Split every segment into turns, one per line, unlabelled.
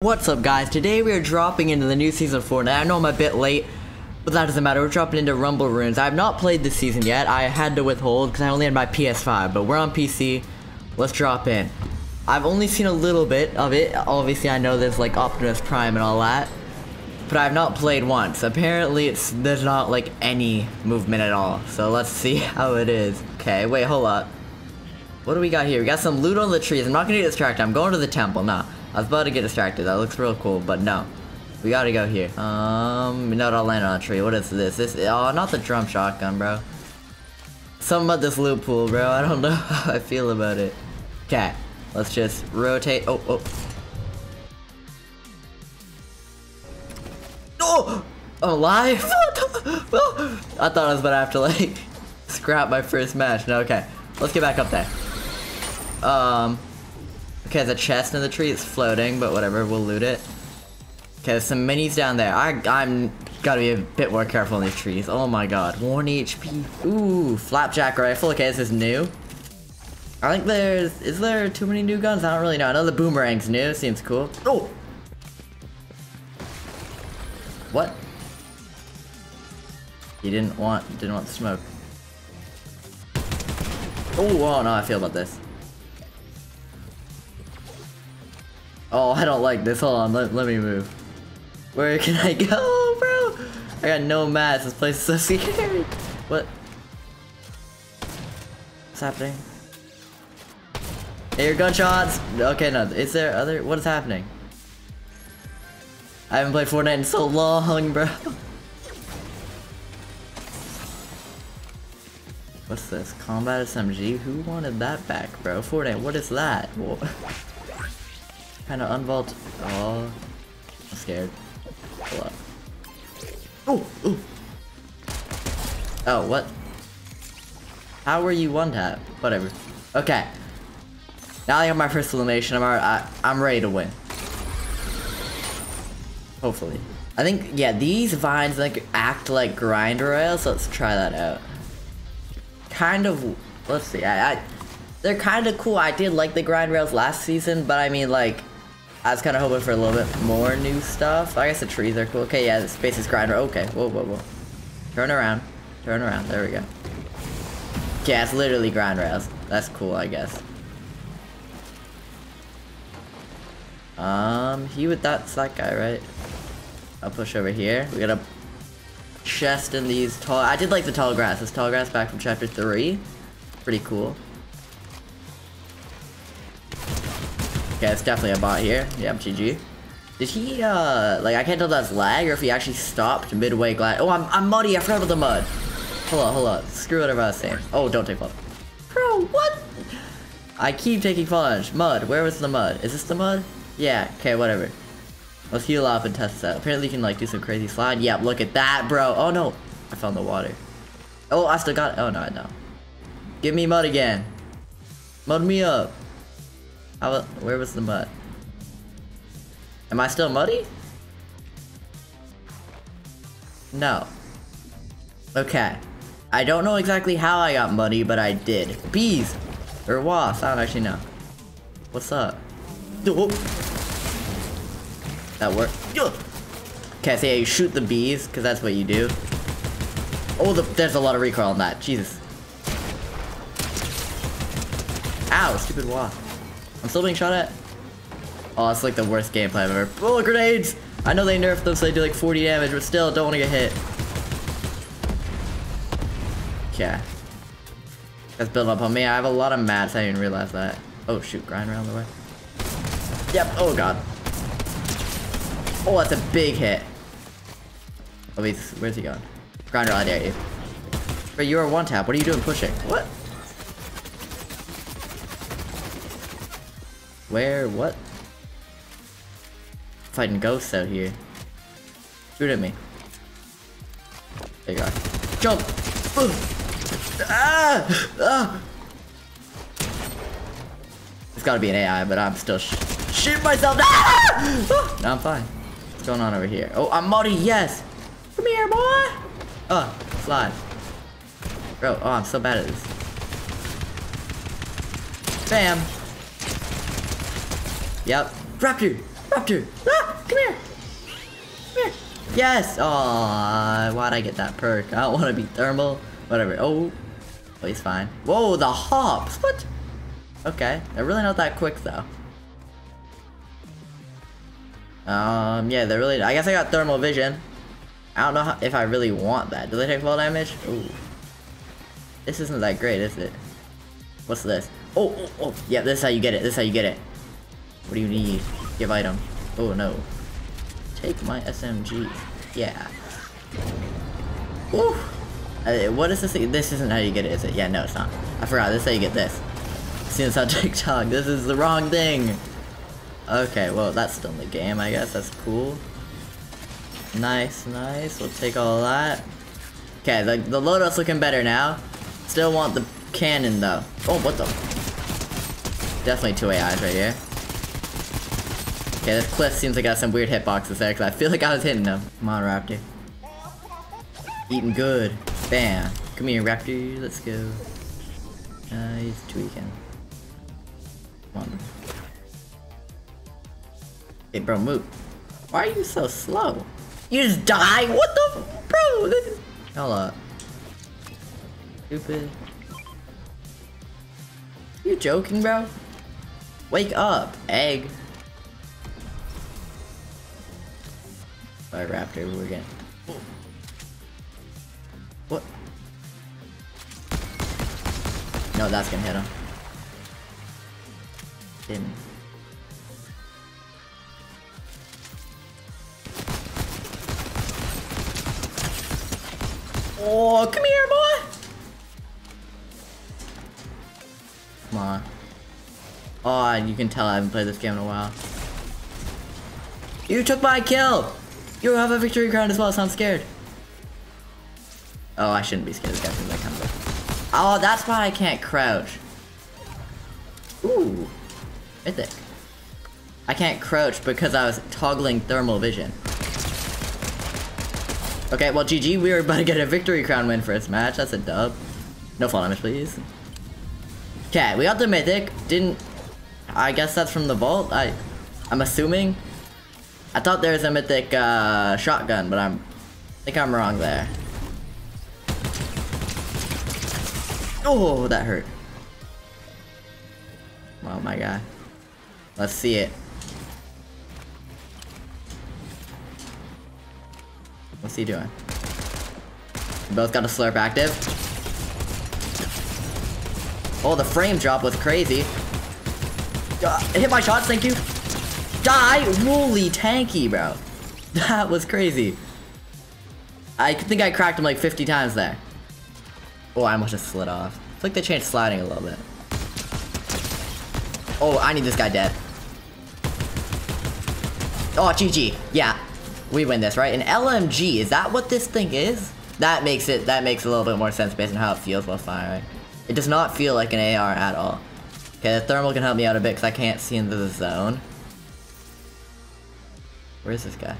What's up guys, today we are dropping into the new season 4. Now I know I'm a bit late, but that doesn't matter, we're dropping into Rumble Ruins. I have not played this season yet, I had to withhold because I only had my PS5, but we're on PC, let's drop in. I've only seen a little bit of it, obviously I know there's like Optimus Prime and all that, but I've not played once. Apparently it's there's not like any movement at all, so let's see how it is. Okay, wait, hold up. What do we got here? We got some loot on the trees, I'm not gonna get distracted, I'm going to the temple, now. I was about to get distracted. That looks real cool, but no. We gotta go here. Um, no, I'll land on a tree. What is this? This, oh, not the drum shotgun, bro. Something about this loot pool, bro. I don't know how I feel about it. Okay, let's just rotate. Oh, oh. Oh! I'm alive? I thought I was about to have to, like, scrap my first match. No, okay. Let's get back up there. Um, Okay, the chest in the tree is floating, but whatever, we'll loot it. Okay, there's some minis down there. I, I'm gotta be a bit more careful in these trees. Oh my god, 1 HP. Ooh, flapjack rifle. Okay, this is new. I think there's, is there too many new guns? I don't really know. I know the boomerang's new, seems cool. Oh! What? He didn't want, didn't want the smoke. Oh, oh no, I feel about this. Oh, I don't like this. Hold on, let, let me move. Where can I go, bro? I got no mats. This place is so scary. What? What's happening? Your gunshots! Okay, no. Is there other... What is happening? I haven't played Fortnite in so long, bro. What's this? Combat SMG? Who wanted that back, bro? Fortnite, what is that? Kind of unvault. Oh, I'm scared. Hold up. Oh, oh. Oh, what? How were you one tap? Whatever. Okay. Now I have my first elimination. I'm I, I'm ready to win. Hopefully. I think yeah, these vines like act like grind rails. So let's try that out. Kind of. Let's see. I, I they're kind of cool. I did like the grind rails last season, but I mean like I was kind of hoping for a little bit more new stuff. I guess the trees are cool. Okay, yeah, the space is grinder. Okay, whoa, whoa, whoa. Turn around. Turn around. There we go. Yeah, it's literally grind rails. That's cool, I guess. Um, he with that's that guy, right? I'll push over here. We got a chest in these tall. I did like the tall grass. This tall grass back from chapter three. Pretty cool. Okay, it's definitely a bot here. Yeah, GG. Did he, uh, like, I can't tell if that's lag or if he actually stopped midway glad. Oh, I'm, I'm muddy. I forgot about the mud. Hold on, hold on. Screw whatever I was saying. Oh, don't take plunge. Bro, what? I keep taking plunge. Mud. Where was the mud? Is this the mud? Yeah, okay, whatever. Let's heal up and test that. Apparently you can, like, do some crazy slide. Yeah, look at that, bro. Oh, no. I found the water. Oh, I still got it. Oh, no, I know. Give me mud again. Mud me up. How, where was the mud? Am I still muddy? No. Okay. I don't know exactly how I got muddy, but I did. Bees! Or wasps, I don't actually know. What's up? Oh. That worked. Okay, so yeah, you shoot the bees, because that's what you do. Oh, the, there's a lot of recoil on that. Jesus. Ow, stupid wasp. I'm still being shot at. Oh, it's like the worst gameplay I've ever. Oh, grenades! I know they nerfed them so they do like 40 damage, but still, don't want to get hit. Okay. That's building up on me. I have a lot of mats. I didn't realize that. Oh, shoot. Grind around the way. Yep. Oh, God. Oh, that's a big hit. Oh, he's, where's he going? Grinder, I dare you. But you are one tap. What are you doing pushing? What? Where? What? Fighting ghosts out here. Shoot at me. There you are. Jump! Ah! Ah! It's gotta be an AI, but I'm still sh shoot myself. Ah! No, I'm fine. What's going on over here? Oh, I'm muddy, yes! Come here, boy! Oh, slide. Bro, oh, I'm so bad at this. Bam! Yep. Raptor! Raptor! Ah! Come here! Come here! Yes! Oh, why'd I get that perk? I don't want to be thermal. Whatever. Oh. Oh, he's fine. Whoa, the hops! What? Okay. They're really not that quick, though. Um, yeah, they're really... I guess I got thermal vision. I don't know how, if I really want that. Do they take fall damage? Ooh. This isn't that great, is it? What's this? Oh, oh, oh, yeah, this is how you get it. This is how you get it. What do you need? Give item. Oh, no. Take my SMG. Yeah. Woo! Uh, what is this? This isn't how you get it, is it? Yeah, no, it's not. I forgot. This is how you get this. Since on TikTok, this is the wrong thing. Okay, well, that's still in the game, I guess. That's cool. Nice, nice. We'll take all that. Okay, the, the loadout's looking better now. Still want the cannon, though. Oh, what the? Definitely two AIs right here. Okay, this cliff seems like I got some weird hitboxes there, because I feel like I was hitting them. Come on, Raptor. Eating good. Bam. Come here, Raptor. Let's go. Uh, he's tweaking. Come on. Hey, bro, move. Why are you so slow? You just die? What the? Bro, this is... Hold up. Stupid. You joking, bro? Wake up, egg. By Raptor, we're getting... What? No, that's gonna hit him. Didn't. Oh, come here, boy! Come on. Oh, you can tell I haven't played this game in a while. You took my kill! You have a victory crown as well, so I'm scared. Oh, I shouldn't be scared of this guy kind of Oh, that's why I can't crouch. Ooh. Mythic. I can't crouch because I was toggling thermal vision. Okay, well, GG, we were about to get a victory crown win for this match. That's a dub. No fall damage, please. Okay, we got the mythic. Didn't... I guess that's from the vault. I, I'm assuming. I thought there was a mythic uh, shotgun, but I'm... I think I'm wrong there. Oh, that hurt. Oh my god. Let's see it. What's he doing? We both got a slurp active. Oh, the frame drop was crazy. Uh, hit my shots, thank you. Die! Holy tanky, bro. That was crazy. I think I cracked him like 50 times there. Oh, I almost just slid off. It's like they changed sliding a little bit. Oh, I need this guy dead. Oh, GG. Yeah, we win this, right? An LMG, is that what this thing is? That makes it, that makes a little bit more sense based on how it feels while firing. It does not feel like an AR at all. Okay, the thermal can help me out a bit because I can't see into the zone. Where is this guy?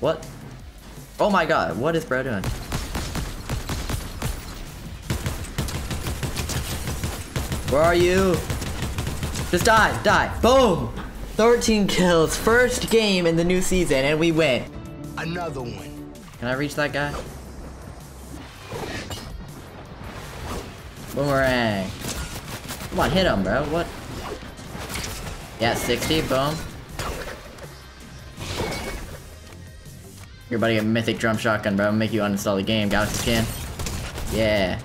What? Oh my god, what is bro doing? Where are you? Just die, die, boom! 13 kills, first game in the new season, and we win.
Another one.
Can I reach that guy? Boomerang. Come on, hit him, bro. What? Yeah, 60, boom. About to get mythic drum shotgun, bro. Make you uninstall the game, Galaxy skin. Yeah.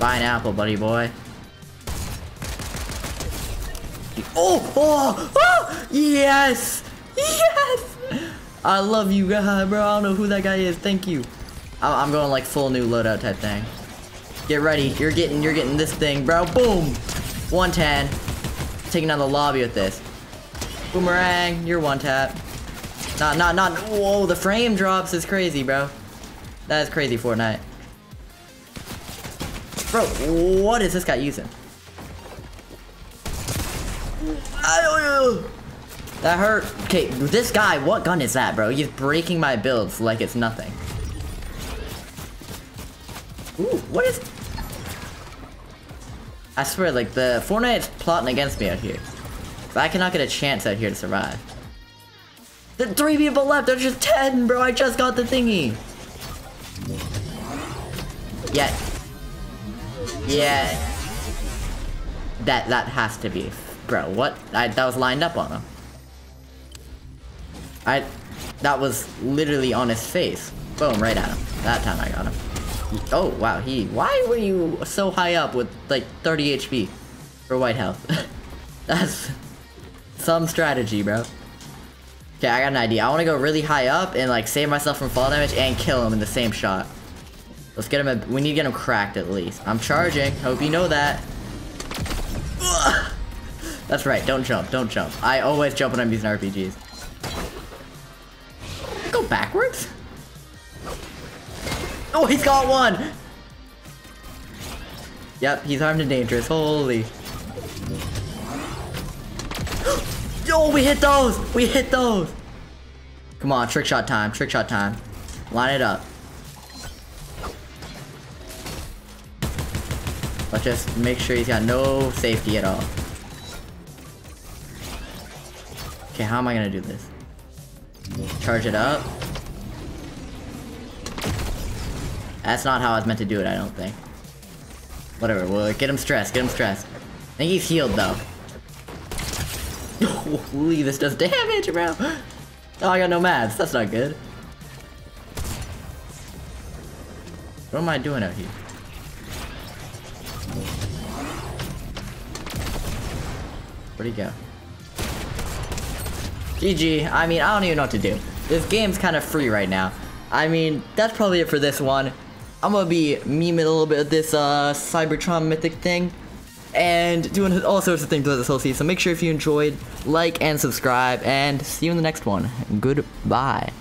Buy an apple, buddy boy. Oh, oh, oh, yes, yes. I love you, guy, bro. I don't know who that guy is. Thank you. I'm going like full new loadout type thing. Get ready. You're getting, you're getting this thing, bro. Boom. 110. Taking down the lobby with this. Boomerang. You're one tap. Not, not, not. Whoa, the frame drops is crazy, bro. That is crazy, Fortnite. Bro, what is this guy using? That hurt. Okay, this guy, what gun is that, bro? He's breaking my builds like it's nothing. Ooh, what is... I swear, like, the Fortnite is plotting against me out here. I cannot get a chance out here to survive. The three people left, there's just ten, bro, I just got the thingy. Yeah. Yeah. That, that has to be. Bro, what? I, that was lined up on him. I, that was literally on his face. Boom, right at him. That time I got him. Oh, wow, he, why were you so high up with like 30 HP for white health? That's some strategy, bro. Okay, I got an idea. I want to go really high up and like save myself from fall damage and kill him in the same shot. Let's get him a, we need to get him cracked at least. I'm charging, hope you know that. That's right, don't jump, don't jump. I always jump when I'm using RPGs. Go backwards? Oh, he's got one! Yep, he's armed and dangerous. Holy. Yo, we hit those! We hit those! Come on, trick shot time, trick shot time. Line it up. Let's just make sure he's got no safety at all. Okay, how am I gonna do this? Charge it up. That's not how I was meant to do it, I don't think. Whatever, we'll get him stressed, get him stressed. I think he's healed though. Holy, this does damage, bro! Oh, I got no mads, that's not good. What am I doing out here? Where'd he go? GG, I mean, I don't even know what to do. This game's kind of free right now. I mean, that's probably it for this one. I'm gonna be memeing a little bit of this uh, Cybertron Mythic thing and doing all sorts of things with this whole season. So make sure if you enjoyed, like and subscribe, and see you in the next one. Goodbye.